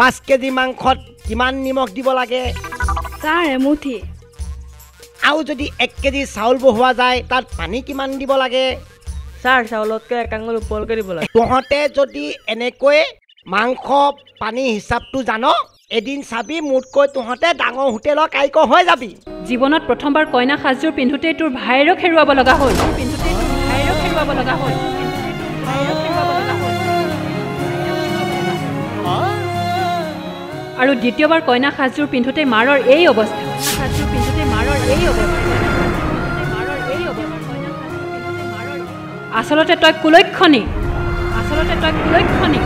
পাঁচ কেজি মাংসত কিমান নিমখ দিব লাগে। ছাৰ এমুঠি। আৰু যদি এক কেজি চাউল বহোৱা যায় তাত পানী কিমান দিব লাগে? ছাৰ চাউলতকৈ এক আঙুল ওপৰলৈকে দিব লাগে। তহঁতে যদি এনেকৈ মাংস পানী হিচাপটো জান এদিন চাবি মোতকৈ তহঁতে ডাঙৰ হোটেলৰ কাৰিকৰ হৈ যাবি। জীৱনত প্ৰথমবাৰ কইনা সাজযোৰ পিন্ধোতেই তোৰ ভাইৰক হেৰুৱাব লগা হ'ল। পিন্ধোতেই তোৰ ভাইৰক হেৰুৱাব লগা হ'ল। আৰু দ্বিতীয়বাৰ কইনা সাজযোৰ পিন্ধোতেই মাৰৰ এই অৱস্থা। সাজযোৰ পিন্ধোতেই মাৰৰ এই অৱস্থা। আচলতে তই কুলক্ষণী। আচলতে তই কুলক্ষণী।